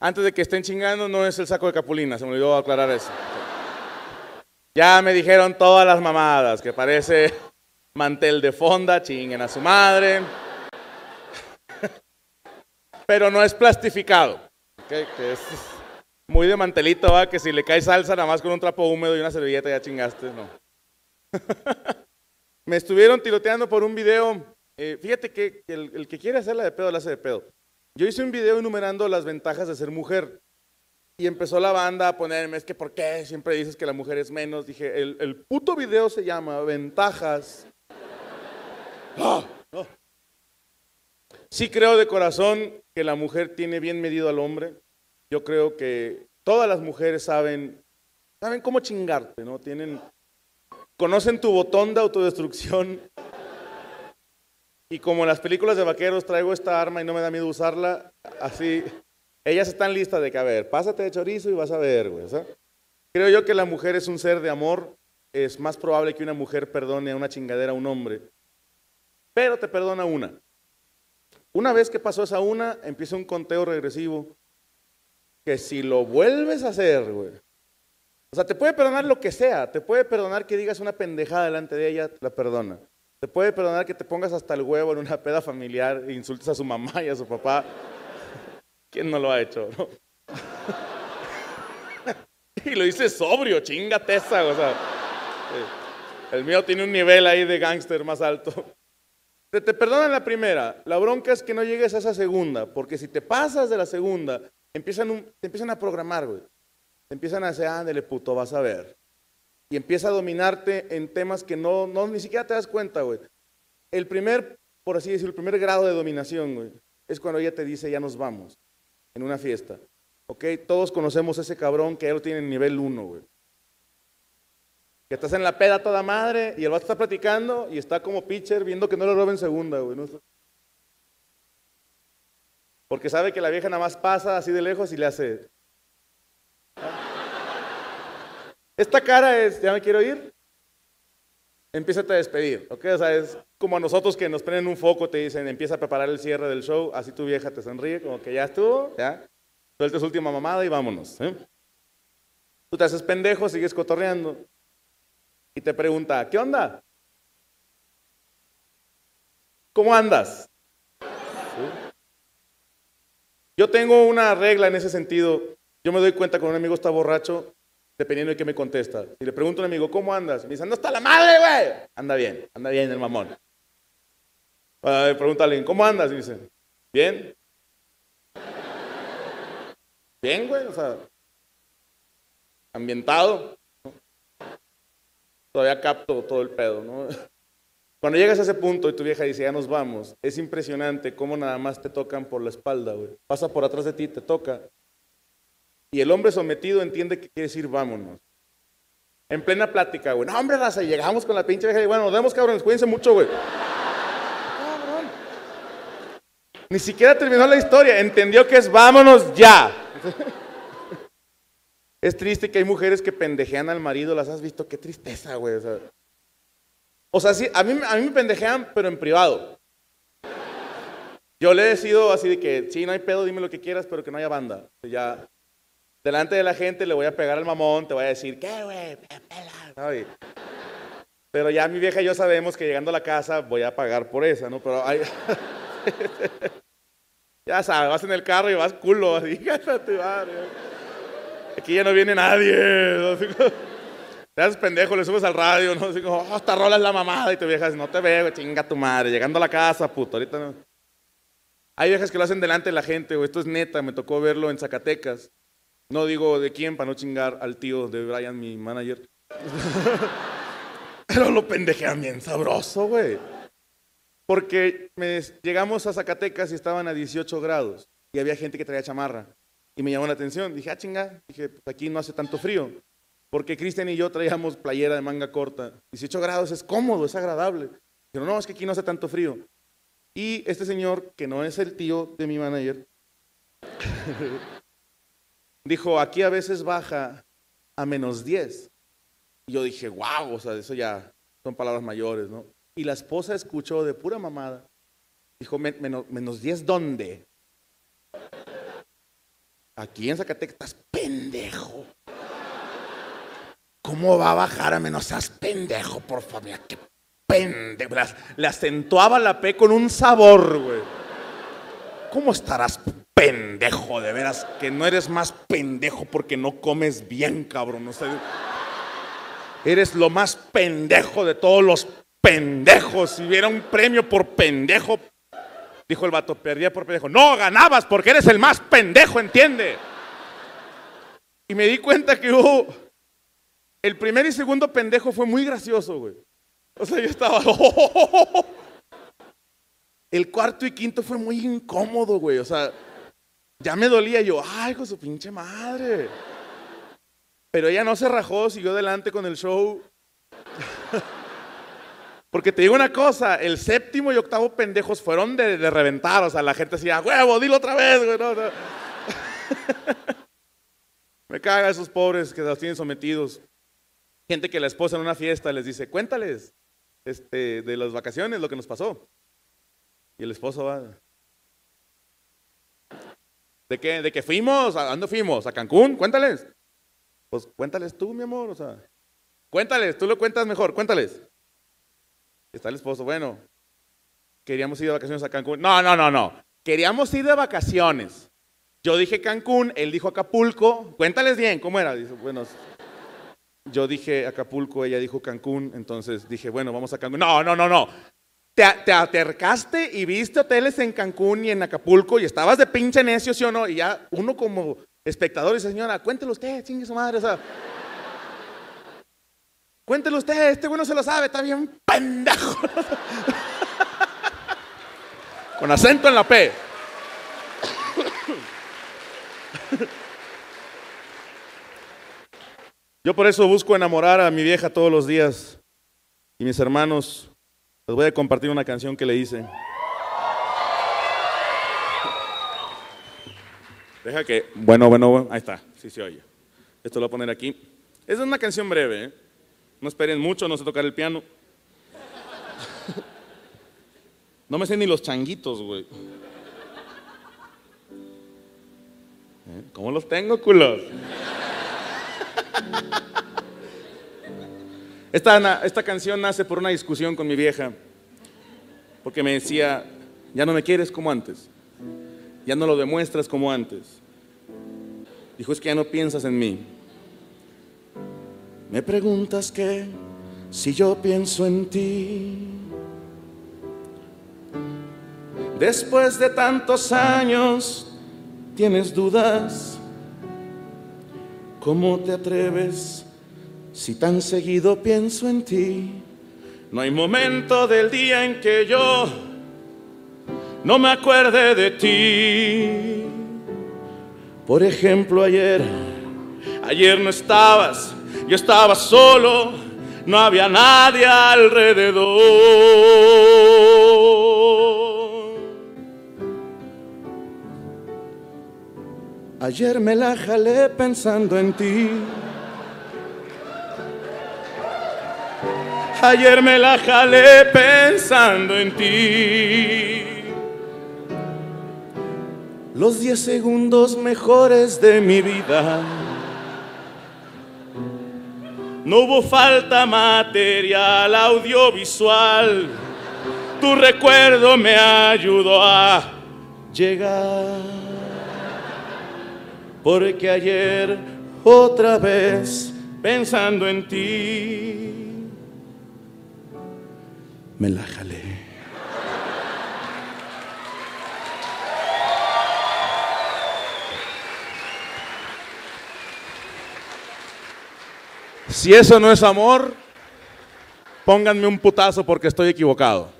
Antes de que estén chingando, no es el saco de capulina, se me olvidó aclarar eso. Ya me dijeron todas las mamadas, que parece mantel de fonda, chinguen a su madre. Pero no es plastificado, que es muy de mantelito, va, que si le cae salsa nada más con un trapo húmedo y una servilleta ya chingaste, no. me estuvieron tiroteando por un video. Eh, fíjate que el, el, que quiere hacerla de pedo, la hace de pedo. Yo hice un video enumerando las ventajas de ser mujer. Y empezó la banda a ponerme, es que ¿por qué siempre dices que la mujer es menos? Dije, el, el puto video se llama Ventajas. ¡Ah! Sí creo de corazón que la mujer tiene bien medido al hombre. Yo creo que todas las mujeres saben, saben cómo chingarte, ¿no? Tienen, conocen tu botón de autodestrucción. Y como en las películas de vaqueros traigo esta arma y no me da miedo usarla, así, ellas están listas de que, a ver, pásate de chorizo y vas a ver, güey. Creo yo que la mujer es un ser de amor, es más probable que una mujer perdone a una chingadera a un hombre, pero te perdona una. Una vez que pasó esa una, empieza un conteo regresivo que si lo vuelves a hacer, güey. O sea, te puede perdonar lo que sea, te puede perdonar que digas una pendejada delante de ella, la perdona. Te puede perdonar que te pongas hasta el huevo en una peda familiar e insultes a su mamá y a su papá. ¿Quién no lo ha hecho? No? y lo dice sobrio, chingate esa. El mío tiene un nivel ahí de gángster más alto. Te, te perdonan la primera, la bronca es que no llegues a esa segunda, porque si te pasas de la segunda, empiezan te empiezan a programar, güey. Te empiezan a decir, ándale puto, vas a ver. Y empieza a dominarte en temas que no, no ni siquiera te das cuenta, güey. El primer, por así decirlo, el primer grado de dominación, güey, es cuando ella te dice, ya nos vamos, en una fiesta. ¿Ok? Todos conocemos ese cabrón que ya lo tiene en nivel 1, güey. Que estás en la peda toda madre y el vato está platicando y está como pitcher viendo que no lo roben segunda, güey. Porque sabe que la vieja nada más pasa así de lejos y le hace. Esta cara es, ya me quiero ir. Empieza a despedir, ¿ok? O sea, es como a nosotros que nos prenden un foco, te dicen, empieza a preparar el cierre del show, así tu vieja te sonríe, como que ya estuvo, ya. Suelta su última mamada y vámonos. ¿eh? Tú te haces pendejo, sigues cotorreando y te pregunta, ¿qué onda? ¿Cómo andas? Yo tengo una regla en ese sentido. Yo me doy cuenta cuando un amigo está borracho, dependiendo de qué me contesta. Si le pregunto a un amigo, ¿cómo andas? Me dice, no está la madre, güey. Anda bien, anda bien el mamón. Uh, pregunta a alguien, ¿cómo andas? Y dice, bien. Bien, güey, o sea, ambientado todavía capto todo el pedo, ¿no? Cuando llegas a ese punto y tu vieja dice, ya nos vamos, es impresionante cómo nada más te tocan por la espalda, güey. Pasa por atrás de ti, te toca. Y el hombre sometido entiende que quiere decir, vámonos. En plena plática, güey. No, hombre, raza, llegamos con la pinche vieja y bueno, nos vemos, cabrones, cuídense mucho, güey. Cabrón. Ni siquiera terminó la historia, entendió que es vámonos ya. Es triste que hay mujeres que pendejean al marido, las has visto, qué tristeza, güey. O sea, sí, a mí, a mí me pendejean, pero en privado. Yo le he decidido así de que, sí, no hay pedo, dime lo que quieras, pero que no haya banda. Ya, delante de la gente le voy a pegar al mamón, te voy a decir, ¿qué, güey? Pero ya mi vieja y yo sabemos que llegando a la casa voy a pagar por esa, ¿no? Pero hay... ya sabes, vas en el carro y vas culo, así. Aquí ya no viene nadie. Te haces pendejo, le subes al radio, ¿no? Así como, oh, esta rola es la mamada. Y te viejas, no te veo, chinga tu madre. Llegando a la casa, puto, ahorita no. Hay viejas que lo hacen delante de la gente, o Esto es neta, me tocó verlo en Zacatecas. No digo de quién para no chingar al tío de Brian, mi manager. Pero lo pendejean bien sabroso, güey. Porque llegamos a Zacatecas y estaban a 18 grados. Y había gente que traía chamarra. Y me llamó la atención. Dije, ah, chinga. Dije, pues aquí no hace tanto frío. Porque Cristian y yo traíamos playera de manga corta. 18 grados es cómodo, es agradable. Pero no, es que aquí no hace tanto frío. Y este señor, que no es el tío de mi manager, dijo, aquí a veces baja a menos 10. Y yo dije, wow, o sea, eso ya son palabras mayores, ¿no? Y la esposa escuchó de pura mamada. Dijo, menos, menos 10, ¿dónde? Aquí en Zacatecas estás pendejo. ¿Cómo va a bajar a menos? Seas pendejo, por favor. Qué pendejo. Le acentuaba la P con un sabor, güey. ¿Cómo estarás pendejo? De veras, que no eres más pendejo porque no comes bien, cabrón. No sé. Eres lo más pendejo de todos los pendejos. Si hubiera un premio por pendejo, dijo el vato, perdía por pendejo. No, ganabas porque eres el más pendejo, ¿entiende? Y me di cuenta que hubo el primer y segundo pendejo fue muy gracioso, güey. O sea, yo estaba. El cuarto y quinto fue muy incómodo, güey. O sea, ya me dolía yo, ay, con su pinche madre. Pero ella no se rajó, siguió adelante con el show. Porque te digo una cosa, el séptimo y octavo pendejos fueron de, reventar. O sea, la gente decía, huevo, dilo otra vez, güey. me caga esos pobres que los tienen sometidos. Gente que la esposa en una fiesta les dice, cuéntales este, de las vacaciones, lo que nos pasó. Y el esposo va. ¿De qué? ¿De qué fuimos? ¿A dónde fuimos? ¿A Cancún? Cuéntales. Pues cuéntales tú, mi amor. O sea, cuéntales, tú lo cuentas mejor, cuéntales. Está el esposo, bueno, queríamos ir de vacaciones a Cancún. No, no, no, no. Queríamos ir de vacaciones. Yo dije Cancún, él dijo Acapulco. Cuéntales bien, ¿cómo era? Dice, bueno, yo dije Acapulco, ella dijo Cancún, entonces dije, bueno, vamos a Cancún. No, no, no, no. Te, te, acercaste y viste hoteles en Cancún y en Acapulco y estabas de pinche necio, ¿sí o no? Y ya uno como espectador dice, señora, cuéntelo usted, chingue su madre, o sea. Cuéntelo usted, este bueno se lo sabe, está bien pendejo. Con acento en la P. Yo por eso busco enamorar a mi vieja todos los días. Y mis hermanos, les voy a compartir una canción que le hice. Deja que, bueno, bueno, ahí está, sí se oye. Esto lo voy a poner aquí. Es una canción breve, ¿eh? No esperen mucho, no sé tocar el piano. No me sé ni los changuitos, güey. ¿Eh? ¿Cómo los tengo, culos? Esta, esta canción nace por una discusión con mi vieja, porque me decía, ya no me quieres como antes, ya no lo demuestras como antes. Dijo, es que ya no piensas en mí. Me preguntas que si yo pienso en ti. Después de tantos años, tienes dudas. ¿Cómo te atreves si tan seguido pienso en ti? No hay momento del día en que yo no me acuerde de ti. Por ejemplo, ayer, ayer no estabas, yo estaba solo, no había nadie alrededor. Ayer me la jalé pensando en ti. Ayer me la jalé pensando en ti. Los diez segundos mejores de mi vida. No hubo falta material, audiovisual. Tu recuerdo me ayudó a llegar porque ayer otra vez pensando en ti me la jalé. Si eso no es amor, pónganme un putazo porque estoy equivocado.